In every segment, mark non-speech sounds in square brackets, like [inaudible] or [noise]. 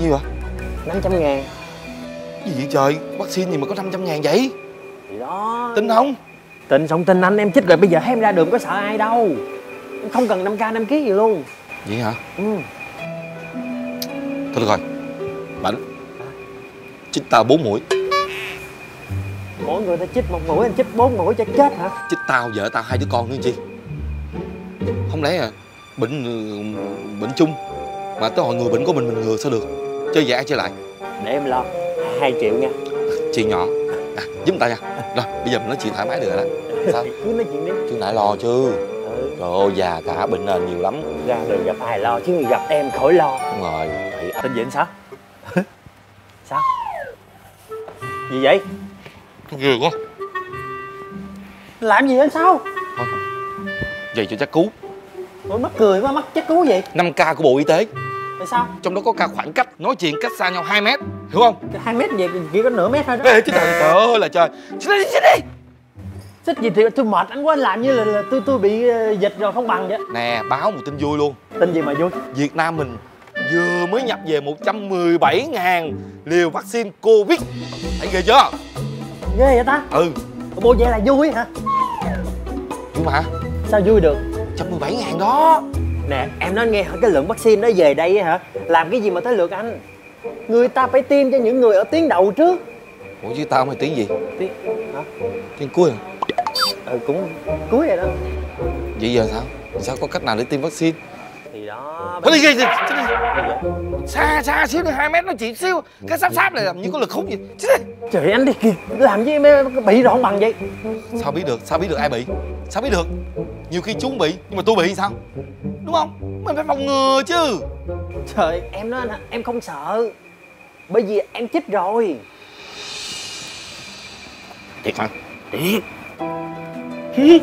Nhiêu ạ? 500 ngàn Gì vậy trời? Vaccine gì mà có 500 ngàn vậy? Thì đó Tin không? Tin xong tin anh em chích rồi bây giờ em ra đường có sợ ai đâu Em Không cần 5k 5 kg gì luôn Vậy hả? ừ. Thôi được rồi Bảnh Chích tao 4 mũi Mỗi người ta chích một mũi anh chích bốn mũi cho chết hả Chích tao, vợ tao, hai đứa con nữa chi Không lẽ à Bệnh ừ, bệnh chung Mà tới hồi người bệnh của mình mình ngừa sao được Chơi giả chơi lại. Để em lo 2 triệu nha. Chuyện nhỏ. À, Giúp người ta nha. Rồi bây giờ mình nói chuyện thoải mái được rồi đó. Sao? [laughs] Cứ nói chuyện đi. Chứ nãy lo chứ. Ừ. Trời ơi già cả bệnh nền nhiều lắm. Ra đường gặp ai lo chứ gặp em khỏi lo. Đúng rồi. Vậy Tên gì anh sao Sao Gì vậy? Ghê quá. Làm gì anh sao Vậy cho chắc cứu. Ôi mắc cười quá mắc chết cứu vậy 5k của Bộ Y tế Tại sao? Trong đó có cả khoảng cách Nói chuyện cách xa nhau 2 mét Hiểu không? hai mét vậy chỉ có nửa mét thôi đó. Ê chứ trời, trời ơi là trời. Chết đi chết đi. Xích gì thì tôi mệt anh quá làm như là, là tôi tôi bị ờ, dịch rồi không bằng vậy. Nè báo một tin vui luôn. Tin gì mà vui? Việt Nam mình vừa mới nhập về 117.000 liều vaccine Covid. Thấy ghê chưa? Ghê vậy ta? Ừ. Bộ vậy là vui hả? Nhưng mà. Sao vui được? 117.000 đó Nè em nói nghe hả cái lượng vaccine nó về đây hả Làm cái gì mà tới lượt anh Người ta phải tiêm cho những người ở tuyến đầu trước Ủa chứ tao mày tiếng gì? Tiêm hả Tiếng cuối à? Ừ cũng cuối rồi đó Vậy giờ sao? Sao có cách nào để tiêm vaccine? Thì đó đi gì? Đi. Xa xa xíu nữa 2 mét nó chỉ xíu Cái sáp sáp này làm như có lực hút gì đi Trời anh đi kìa, làm gì em bị rồi không bằng vậy Sao biết được? Sao biết được ai bị? Sao biết được? Nhiều khi chúng bị nhưng mà tôi bị sao? Đúng không? Mình phải phòng ngừa chứ. Trời em nói anh, em không sợ. Bởi vì em chích rồi. Thiệt hả? Thiệt. [laughs]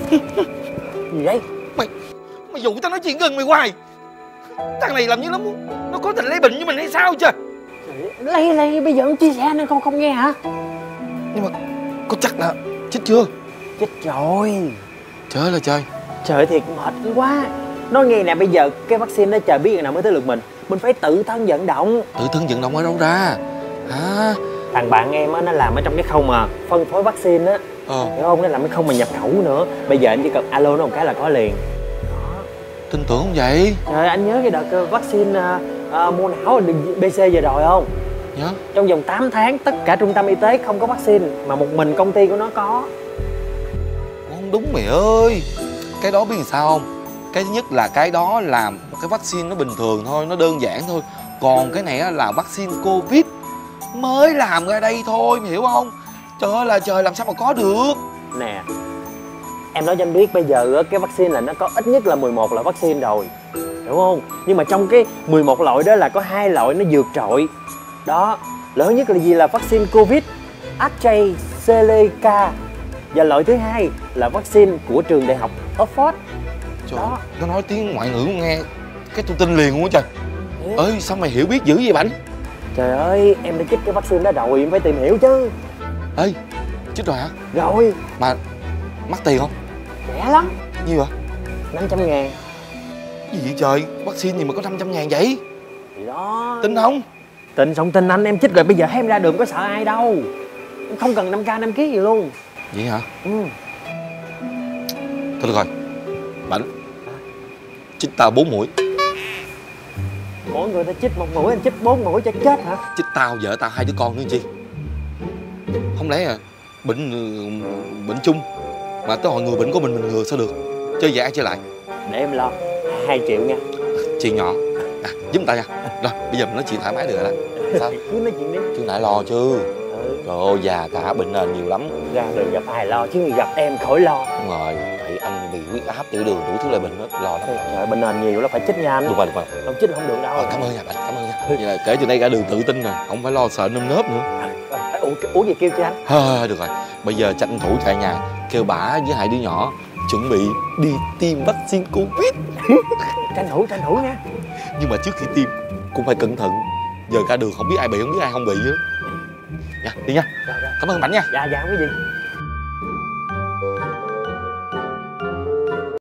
Gì vậy? Mày Mày dụ tao nói chuyện gần mày hoài. Thằng này làm như nó muốn Nó có tình lấy bệnh với mình hay sao chứ Lấy lấy bây giờ em chia sẻ nên không không nghe hả? Nhưng mà Có chắc là Chết chưa? Chích rồi. Trời ơi là trời. Trời thiệt mệt quá Nói nghe nè bây giờ cái vaccine nó chờ biết ngày nào mới tới lượt mình. Mình phải tự thân vận động. Tự thân vận động ở đâu ra. Hả? Thằng bạn em á nó làm ở trong cái khâu mà phân phối vaccine á. Ờ. Hiểu không? Nó làm cái khâu mà nhập khẩu nữa. Bây giờ em chỉ cần alo nó một cái là có liền. Tin tưởng không vậy? Trời anh nhớ cái đợt ờ, vaccine uh, uh, mua não BC vừa rồi không? Nhớ. Trong vòng 8 tháng tất cả trung tâm y tế không có vaccine Mà một mình công ty của nó có. Không đúng mày ơi. Cái đó biết làm sao không cái thứ nhất là cái đó là cái vaccine nó bình thường thôi Nó đơn giản thôi. Còn cái này á là vaccine Covid Mới làm ra đây thôi mày hiểu không? Trời ơi là trời làm sao mà có được? Nè Em nói cho anh biết bây giờ á, cái vaccine là nó có ít nhất là 11 loại vaccine rồi đúng không? Nhưng mà trong cái 11 loại đó là có hai loại nó vượt trội. Đó Lớn nhất là gì? Là vaccine Covid AstraZeneca Và loại thứ hai là vaccine của trường đại học Oxford. Trời Đó. nó nói tiếng ngoại ngữ nghe Cái tôi tin liền luôn á trời ơi sao mày hiểu biết dữ vậy bảnh? Trời ơi em đã chích cái vaccine đó rồi em phải tìm hiểu chứ. Ê chết rồi hả? Rồi. Mà mắc tiền không? Rẻ lắm. Nhiêu ạ 500 ngàn. Gì vậy trời? Vaccine gì mà có 500 ngàn vậy? Thì đó. Tin không? Tin xong tin anh em chích rồi bây giờ em ra đường có sợ ai đâu. Không cần 5k 5 kg gì luôn. Vậy hả? Ừ. thôi được rồi bảnh. Chích tao 4 mũi. Mỗi người ta chích một mũi anh chích bốn mũi cho chết hả? Chích tao vợ tao hai đứa con nữa chi? Không lẽ à bệnh bệnh chung mà tới hồi người bệnh của mình mình ngừa sao được? Chơi giả chơi lại. Để em lo 2 triệu nha. Chuyện nhỏ. À, giúp người ta nha. Rồi bây giờ mình nói chuyện thoải mái được rồi đó. Sao? [laughs] Cứ nói chuyện đi. Chứ nãy lo chứ. Ừ. trời ơi già cả bệnh nền nhiều lắm. Ra đường gặp ai lo chứ gặp em khỏi lo. Đúng rồi bị huyết áp tiểu đường đủ thứ loại bệnh đó lo lắm. Trời bên nền nhiều lắm phải chích nha. Anh đúng rồi đúng rồi. Không chích không được đâu. Ờ, cảm ơn nha bạn cảm ơn nha. Vậy là kể từ đây cả đường tự tin nè không phải lo sợ nơm nớp nữa. À, Uống, uống gì kêu cho anh? Thôi được rồi. Bây giờ tranh thủ tại nhà kêu bả với hai đứa nhỏ chuẩn bị đi tiêm vaccine covid. [laughs] Tranh thủ tranh thủ nha. Nhưng mà trước khi tiêm cũng phải cẩn thận. Giờ cả đường không biết ai bị không biết ai không bị nữa. Nha đi nha. Rồi, rồi. cảm ơn bạn nha. Dạ dạ có gì